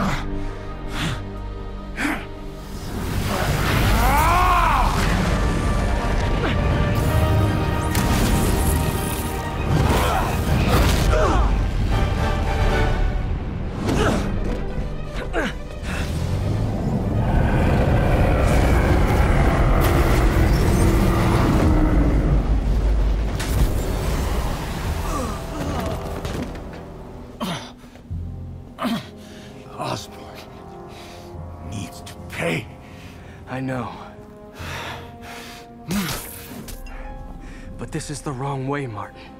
な。Know. But this is the wrong way, Martin.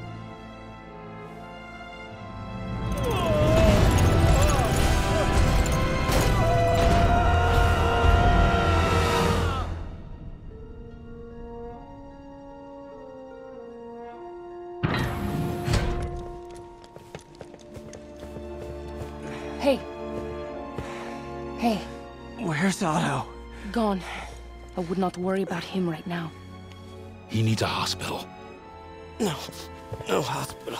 Hey, Where's Otto? gone. I would not worry about him right now. He needs a hospital. No. No hospital.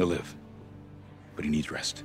He'll live, but he needs rest.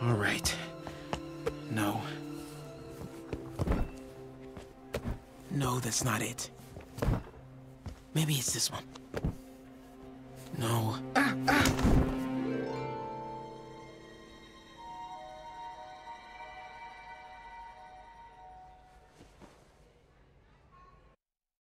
All right. No. No, that's not it. Maybe it's this one.